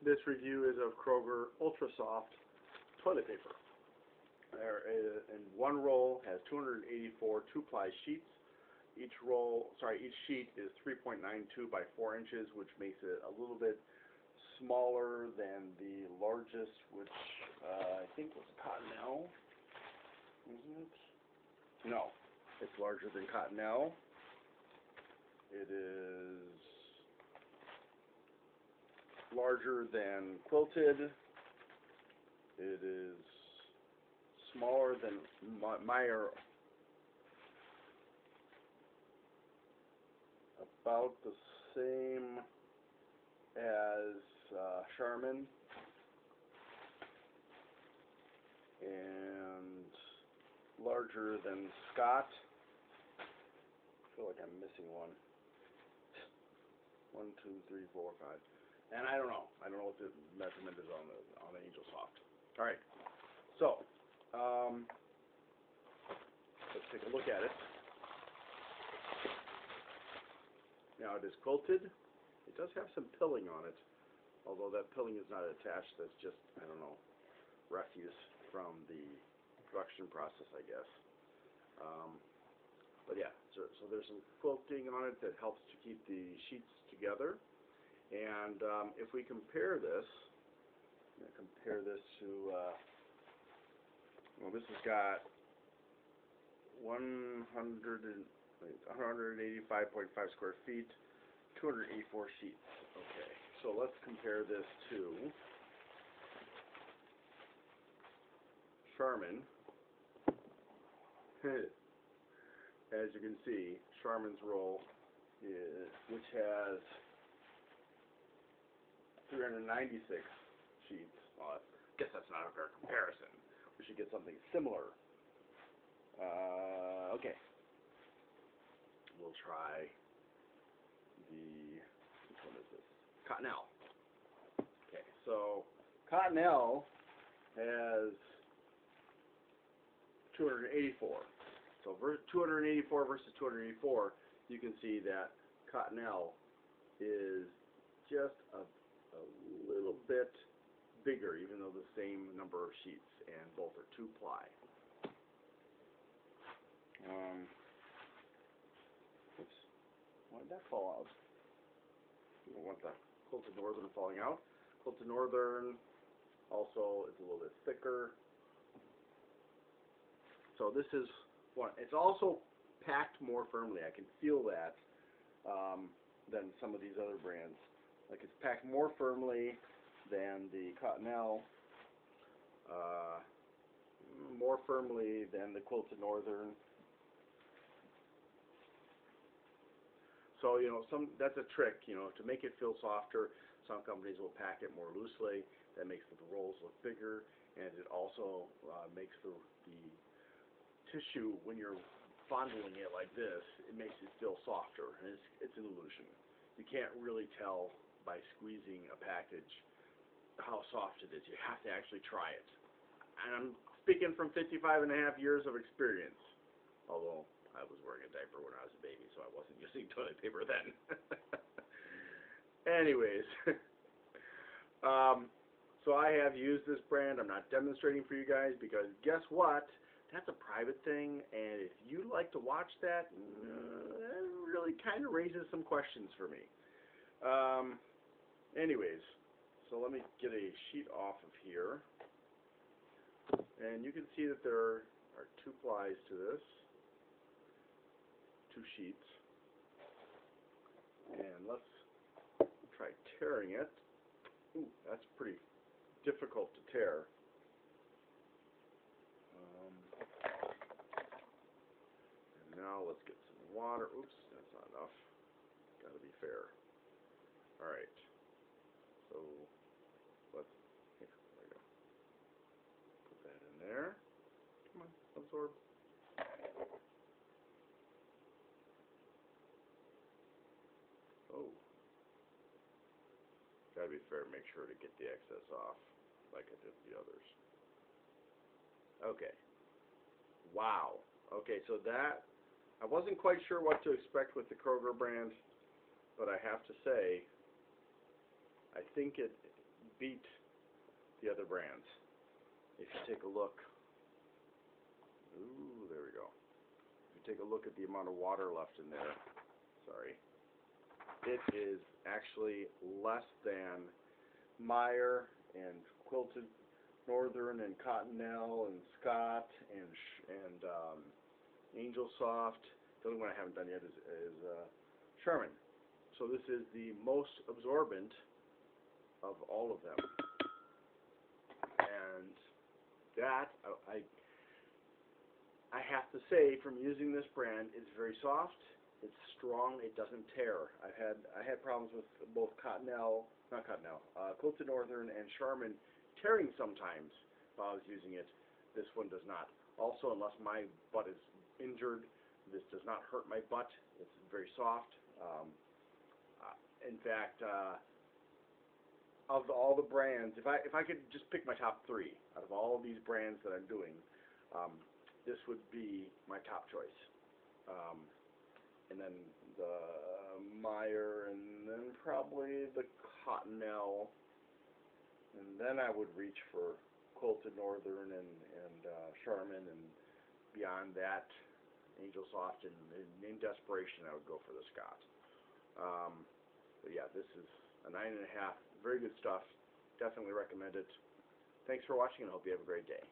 This review is of Kroger Ultra Soft toilet paper. There is, and one roll has 284 two-ply sheets. Each roll, sorry, each sheet is 3.92 by 4 inches, which makes it a little bit smaller than the largest, which uh, I think was Cottonelle. Isn't it? No, it's larger than Cottonelle. It is larger than Quilted. It is smaller than Meijer. About the same as uh, Charmin. And larger than Scott. I feel like I'm missing one. One, two, three, four, five. And I don't know. I don't know what the measurement is on the on the Angel Soft. All right. So, um, let's take a look at it. Now it is quilted. It does have some pilling on it, although that pilling is not attached. That's just, I don't know, refuse from the production process, I guess. Um, but yeah, so, so there's some quilting on it that helps to keep the sheets together. And um, if we compare this, compare this to, uh, well, this has got 100 185.5 square feet, 284 sheets. Okay, so let's compare this to Charmin. As you can see, Charmin's roll, is, which has 396 sheets. Well, I guess that's not a fair comparison. We should get something similar. Uh, okay. We'll try the, which one is this? Cottonelle. Okay, so Cottonelle has 284. So 284 versus 284, you can see that Cottonelle is just a, a little bit bigger, even though the same number of sheets, and both are two-ply. Um, oops, why did that fall out? We don't want the Quilted Northern falling out. Quilted Northern also is a little bit thicker. So this is one. It's also packed more firmly. I can feel that um, than some of these other brands. Like it's packed more firmly than the Cottonelle, uh, more firmly than the Quilted Northern. So, you know, some that's a trick, you know, to make it feel softer, some companies will pack it more loosely. That makes the rolls look bigger, and it also uh, makes the, the tissue, when you're fondling it like this, it makes it feel softer, and it's, it's an illusion. You can't really tell by squeezing a package how soft it is. You have to actually try it. And I'm speaking from 55 and a half years of experience, although I was wearing a diaper when I was a baby, so I wasn't using toilet paper then. Anyways, um, so I have used this brand. I'm not demonstrating for you guys because guess what? That's a private thing, and if you like to watch that, uh, that really kind of raises some questions for me. Um, anyways, so let me get a sheet off of here. And you can see that there are two plies to this two sheets. And let's try tearing it. Ooh, that's pretty difficult to tear. Um, and now let's get some water. Oops, that's not enough. Got to be fair. All right. So let's here, there we go. Put that in there. Come on, absorb. Oh. Gotta be fair, make sure to get the excess off, like I did the others. Okay. Wow. Okay, so that, I wasn't quite sure what to expect with the Kroger brand, but I have to say, I think it beat the other brands. If you take a look, ooh, there we go. If you take a look at the amount of water left in there, sorry, it is actually less than Meijer and Quilted Northern and Cottonelle and Scott and and um, Angel Soft. The only one I haven't done yet is, is uh, Charmin. So this is the most absorbent of all of them. And that I I have to say from using this brand, it's very soft, it's strong, it doesn't tear. I've had I had problems with both Cottonelle, not Cottonelle, uh, Quilted Northern and Charmin tearing sometimes while I was using it. This one does not. Also, unless my butt is injured, this does not hurt my butt. It's very soft. Um, uh, in fact, uh, of all the brands, if I if I could just pick my top three out of all of these brands that I'm doing, um, this would be my top choice. Um, and then the Meijer, and then probably the Cottonelle, and then I would reach for Quilted Northern and and uh, Charmin, and beyond that, Angel Soft, and, and in desperation, I would go for the Scott. Um, but yeah, this is a nine and a half. Very good stuff. Definitely recommend it. Thanks for watching, and I hope you have a great day.